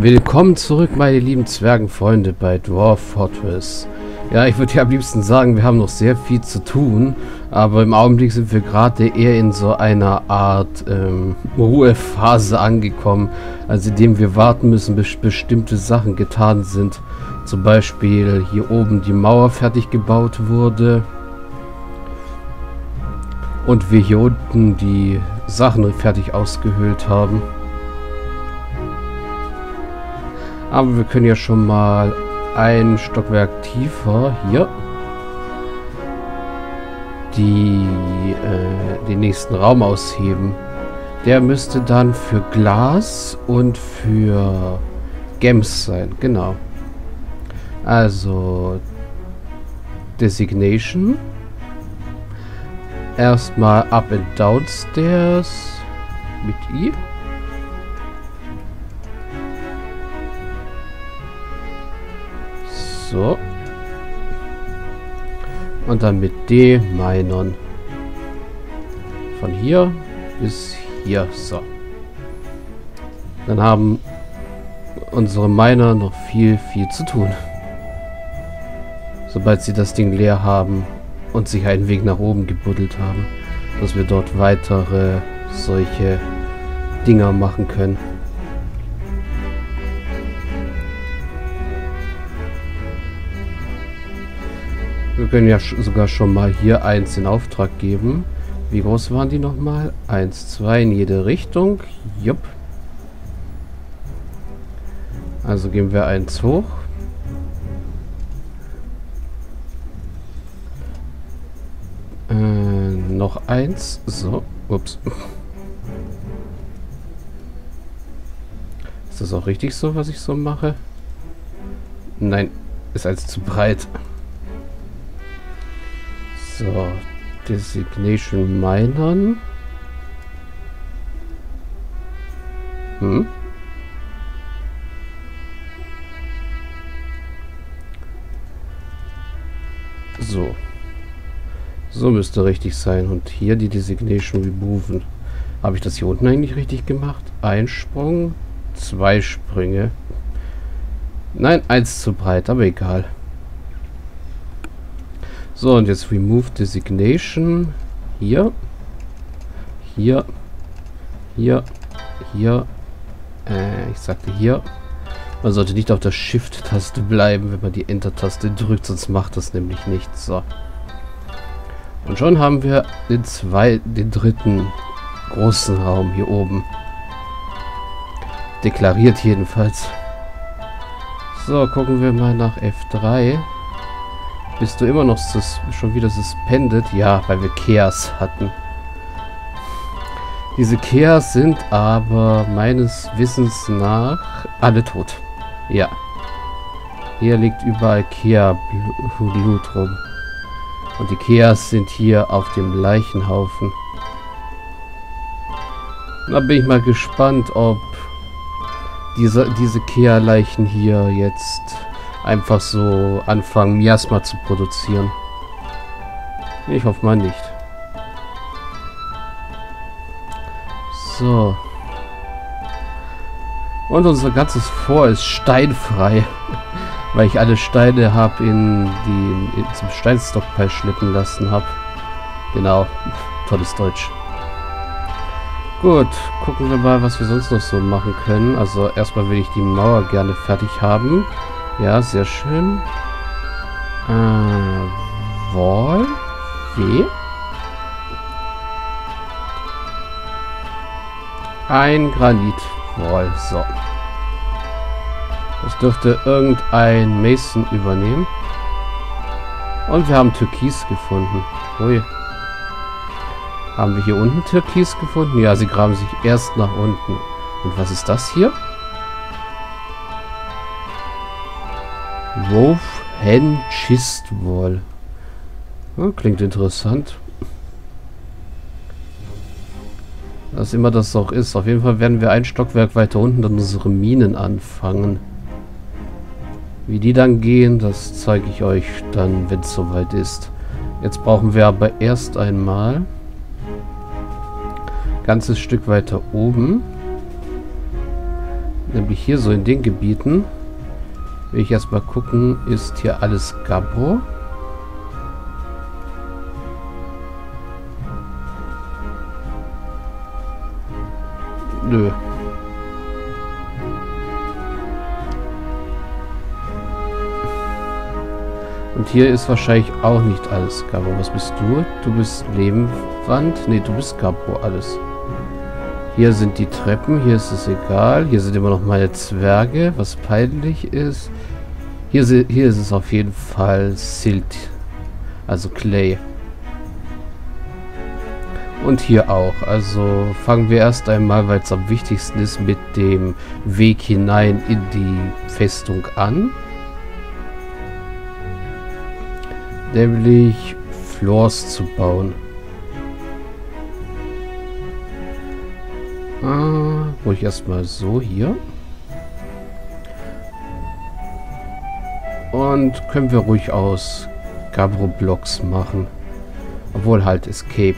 Willkommen zurück, meine lieben Zwergenfreunde bei Dwarf Fortress. Ja, ich würde ja am liebsten sagen, wir haben noch sehr viel zu tun, aber im Augenblick sind wir gerade eher in so einer Art ähm, Ruhephase angekommen, also indem wir warten müssen, bis bestimmte Sachen getan sind. Zum Beispiel hier oben die Mauer fertig gebaut wurde und wir hier unten die Sachen fertig ausgehöhlt haben. Aber wir können ja schon mal ein Stockwerk tiefer hier die äh, den nächsten Raum ausheben. Der müsste dann für Glas und für Gems sein. Genau. Also Designation. Erstmal Up and Downstairs mit I. So. Und dann mit D Minern. Von hier bis hier. So. Dann haben unsere Miner noch viel, viel zu tun. Sobald sie das Ding leer haben und sich einen Weg nach oben gebuddelt haben, dass wir dort weitere solche Dinger machen können. Wir können ja sogar schon mal hier eins in Auftrag geben. Wie groß waren die nochmal? Eins, zwei in jede Richtung. Jupp. Also geben wir eins hoch. Äh, noch eins. So. Ups. Ist das auch richtig so, was ich so mache? Nein, ist als zu breit. So, Designation Minern. Hm? So. So müsste richtig sein. Und hier die Designation removen. Habe ich das hier unten eigentlich richtig gemacht? Ein Sprung, zwei Sprünge. Nein, eins zu breit, aber egal. So, und jetzt Remove Designation. Hier. Hier. Hier. Hier. Äh, ich sagte hier. Man sollte nicht auf der Shift-Taste bleiben, wenn man die Enter-Taste drückt, sonst macht das nämlich nichts. So. Und schon haben wir den, zwei, den dritten großen Raum hier oben. Deklariert jedenfalls. So, gucken wir mal nach F3. Bist du immer noch schon wieder suspended? Ja, weil wir Chaos hatten. Diese Chaos sind aber meines Wissens nach alle tot. Ja. Hier liegt überall Kea-Blut rum. Und die Chaos sind hier auf dem Leichenhaufen. Da bin ich mal gespannt, ob diese, diese Kea-Leichen hier jetzt einfach so anfangen, Miasma zu produzieren. Ich hoffe mal nicht. So. Und unser ganzes Vor ist steinfrei. Weil ich alle Steine habe in die in, zum Steinstockpile schleppen lassen habe. Genau. Tolles Deutsch. Gut, gucken wir mal, was wir sonst noch so machen können. Also erstmal will ich die Mauer gerne fertig haben. Ja, sehr schön. Äh, Wall. W. Ein Granitwall. So. Das dürfte irgendein Mason übernehmen. Und wir haben Türkis gefunden. Ui. Haben wir hier unten Türkis gefunden? Ja, sie graben sich erst nach unten. Und was ist das hier? Wolf Hen. Ja, klingt interessant. Was immer das auch ist. Auf jeden Fall werden wir ein Stockwerk weiter unten dann unsere Minen anfangen. Wie die dann gehen, das zeige ich euch dann, wenn es soweit ist. Jetzt brauchen wir aber erst einmal ganzes Stück weiter oben Nämlich hier so in den Gebieten. Will ich erstmal gucken, ist hier alles Gabro? Nö. Und hier ist wahrscheinlich auch nicht alles Gabro. Was bist du? Du bist Lebenwand? Ne, du bist Gabro, alles. Hier sind die Treppen, hier ist es egal. Hier sind immer noch meine Zwerge, was peinlich ist. Hier, hier ist es auf jeden Fall Silt, also Clay. Und hier auch. Also fangen wir erst einmal, weil es am wichtigsten ist, mit dem Weg hinein in die Festung an. Nämlich Floors zu bauen. Ah, ruhig erstmal so hier. Und können wir ruhig aus Gabro-Blocks machen. Obwohl halt Escape.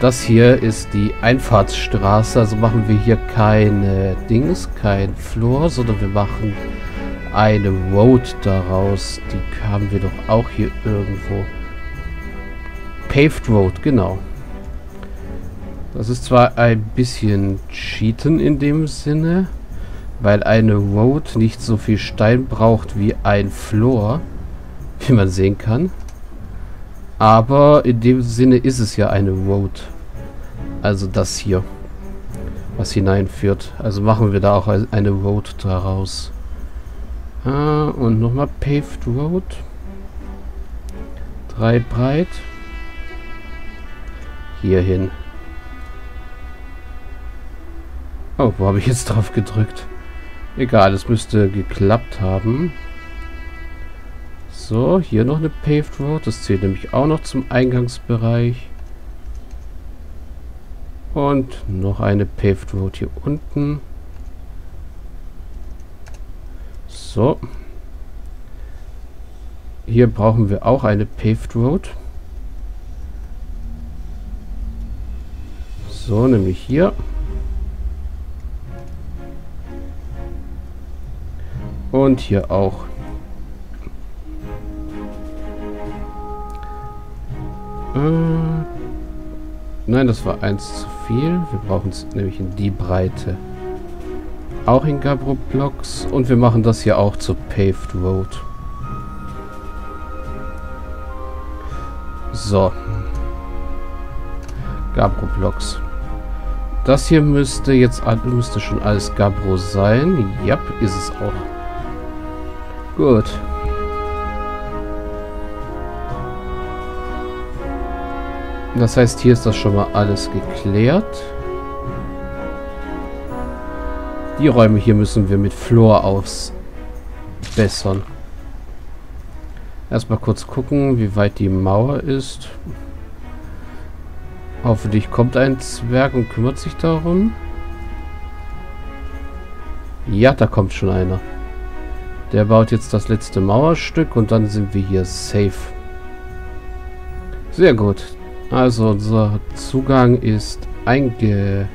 Das hier ist die Einfahrtsstraße. Also machen wir hier keine Dings, kein Floor, sondern wir machen eine Road daraus. Die haben wir doch auch hier irgendwo. Paved Road, genau. Das ist zwar ein bisschen Cheaten in dem Sinne, weil eine Road nicht so viel Stein braucht wie ein Floor, wie man sehen kann. Aber in dem Sinne ist es ja eine Road. Also das hier, was hineinführt. Also machen wir da auch eine Road daraus. Ah, und nochmal Paved Road. Drei breit. Hier hin. Oh, wo habe ich jetzt drauf gedrückt? Egal, es müsste geklappt haben. So, hier noch eine Paved Road. Das zählt nämlich auch noch zum Eingangsbereich. Und noch eine Paved Road hier unten. So. Hier brauchen wir auch eine Paved Road. So, nämlich hier. Und hier auch. Äh, nein, das war eins zu viel. Wir brauchen es nämlich in die Breite. Auch in Gabro Blocks. Und wir machen das hier auch zur Paved Road. So. Gabro Blocks. Das hier müsste jetzt müsste schon alles Gabro sein. Ja, ist es auch. Gut. Das heißt, hier ist das schon mal alles geklärt. Die Räume hier müssen wir mit Flor ausbessern. Erstmal kurz gucken, wie weit die Mauer ist. Hoffentlich kommt ein Zwerg und kümmert sich darum. Ja, da kommt schon einer. Der baut jetzt das letzte Mauerstück und dann sind wir hier safe. Sehr gut. Also unser Zugang ist einge...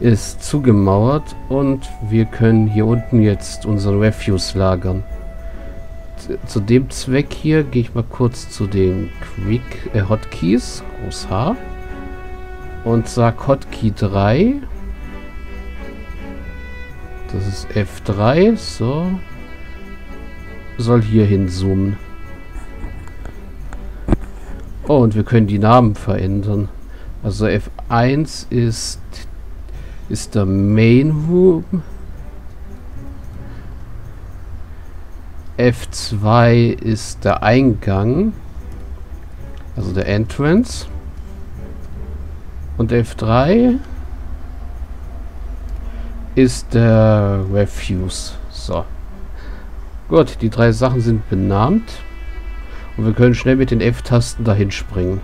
ist zugemauert und wir können hier unten jetzt unseren Refuse lagern. Zu dem Zweck hier gehe ich mal kurz zu den Quick äh, Hotkeys, Groß H, und sag Hotkey 3 das ist F3. So. Soll hier hinzoomen. Oh, und wir können die Namen verändern. Also F1 ist, ist der Main Room. F2 ist der Eingang. Also der Entrance. Und F3 ist der Refuse. So. Gut, die drei Sachen sind benannt. Und wir können schnell mit den F-Tasten dahin springen.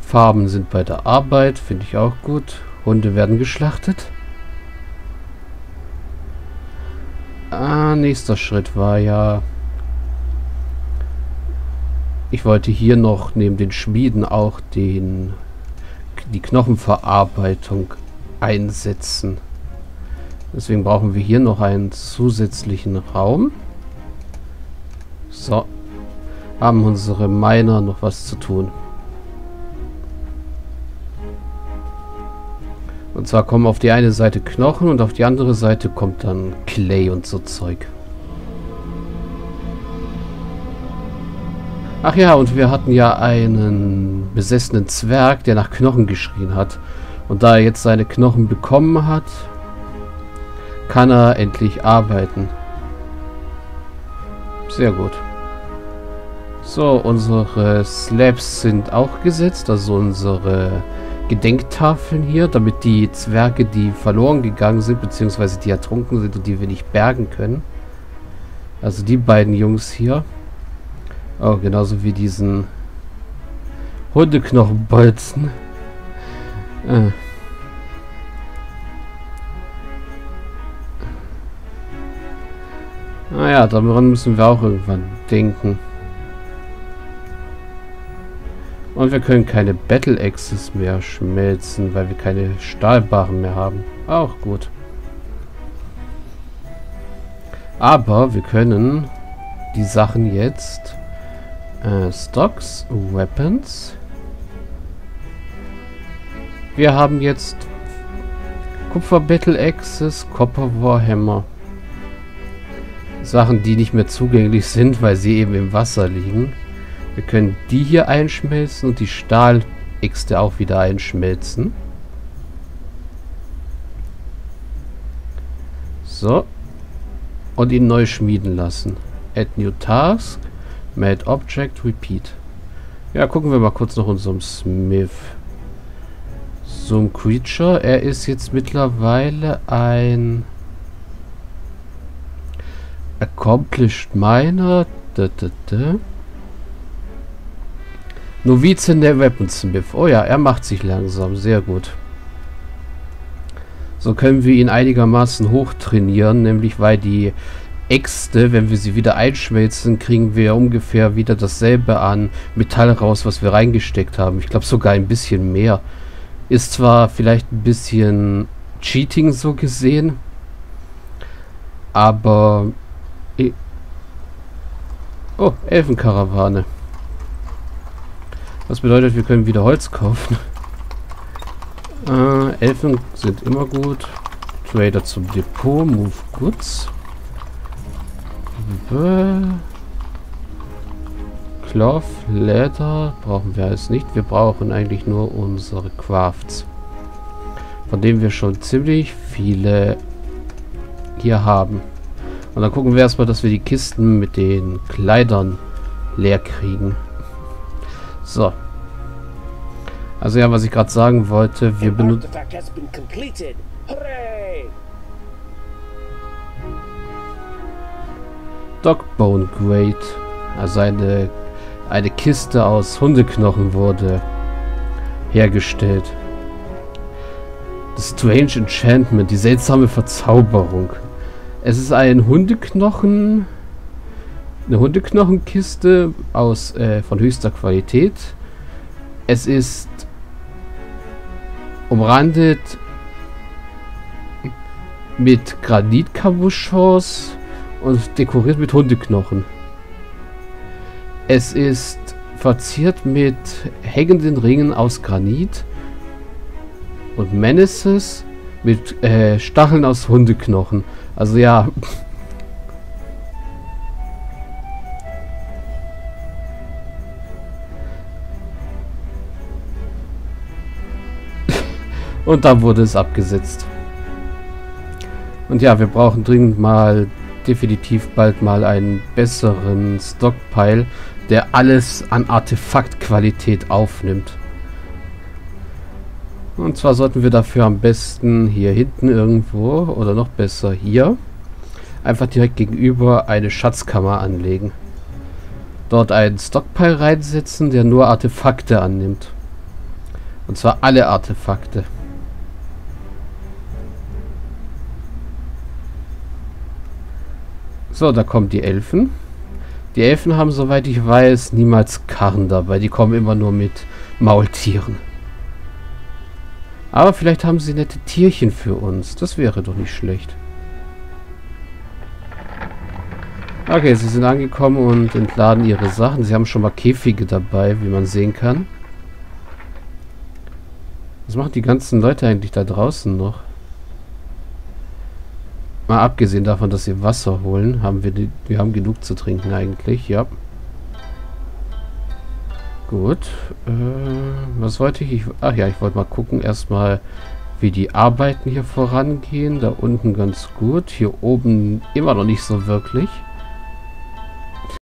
Farben sind bei der Arbeit, finde ich auch gut. Hunde werden geschlachtet. Ah, nächster Schritt war ja... Ich wollte hier noch neben den Schmieden auch den die Knochenverarbeitung einsetzen. Deswegen brauchen wir hier noch einen zusätzlichen Raum. So. Haben unsere Miner noch was zu tun. Und zwar kommen auf die eine Seite Knochen und auf die andere Seite kommt dann Clay und so Zeug. Ach ja, und wir hatten ja einen besessenen Zwerg, der nach Knochen geschrien hat. Und da er jetzt seine Knochen bekommen hat, kann er endlich arbeiten. Sehr gut. So, unsere Slabs sind auch gesetzt, also unsere Gedenktafeln hier, damit die Zwerge, die verloren gegangen sind, beziehungsweise die ertrunken sind und die wir nicht bergen können. Also die beiden Jungs hier. Oh, genauso wie diesen Hundeknochenbolzen. Naja, daran müssen wir auch irgendwann denken. Und wir können keine Battle Axes mehr schmelzen, weil wir keine Stahlbarren mehr haben. Auch gut. Aber wir können die Sachen jetzt äh, Stocks, Weapons. Wir haben jetzt Kupfer Battle Axes, Copper Warhammer. Sachen, die nicht mehr zugänglich sind, weil sie eben im Wasser liegen. Wir können die hier einschmelzen und die Stahläxte auch wieder einschmelzen. So. Und ihn neu schmieden lassen. Add New Task. Made Object Repeat. Ja, gucken wir mal kurz nach unserem Smith. So ein Creature. Er ist jetzt mittlerweile ein Accomplished Miner. Da, da, da. Novize der Weaponsmith. Oh ja, er macht sich langsam. Sehr gut. So können wir ihn einigermaßen hochtrainieren, nämlich weil die Äxte, wenn wir sie wieder einschmelzen, kriegen wir ungefähr wieder dasselbe an Metall raus, was wir reingesteckt haben. Ich glaube sogar ein bisschen mehr. Ist zwar vielleicht ein bisschen Cheating so gesehen, aber... Oh, Elfenkarawane. Was bedeutet, wir können wieder Holz kaufen. Äh, Elfen sind immer gut. Trader zum Depot, Move Goods. Cloth, Leather brauchen wir alles nicht. Wir brauchen eigentlich nur unsere Crafts. Von denen wir schon ziemlich viele hier haben. Und dann gucken wir erstmal, dass wir die Kisten mit den Kleidern leer kriegen. So. Also ja, was ich gerade sagen wollte, wir benutzen... Dogbone Grate. Also eine, eine Kiste aus Hundeknochen wurde hergestellt. The Strange Enchantment, die seltsame Verzauberung. Es ist ein Hundeknochen, eine Hundeknochenkiste aus äh, von höchster Qualität. Es ist umrandet mit Granitkabuchons und dekoriert mit Hundeknochen. Es ist verziert mit hängenden Ringen aus Granit und Menaces mit äh, Stacheln aus Hundeknochen. Also ja. und dann wurde es abgesetzt. Und ja, wir brauchen dringend mal definitiv bald mal einen besseren Stockpile, der alles an Artefaktqualität aufnimmt. Und zwar sollten wir dafür am besten hier hinten irgendwo oder noch besser hier einfach direkt gegenüber eine Schatzkammer anlegen. Dort einen Stockpile reinsetzen, der nur Artefakte annimmt. Und zwar alle Artefakte. So, da kommen die Elfen. Die Elfen haben, soweit ich weiß, niemals Karren dabei. Die kommen immer nur mit Maultieren. Aber vielleicht haben sie nette Tierchen für uns. Das wäre doch nicht schlecht. Okay, sie sind angekommen und entladen ihre Sachen. Sie haben schon mal Käfige dabei, wie man sehen kann. Was machen die ganzen Leute eigentlich da draußen noch? Mal abgesehen davon, dass sie Wasser holen, haben wir die, wir haben genug zu trinken eigentlich, ja. Gut. Äh, was wollte ich? ich? Ach ja, ich wollte mal gucken erstmal, wie die Arbeiten hier vorangehen. Da unten ganz gut. Hier oben immer noch nicht so wirklich.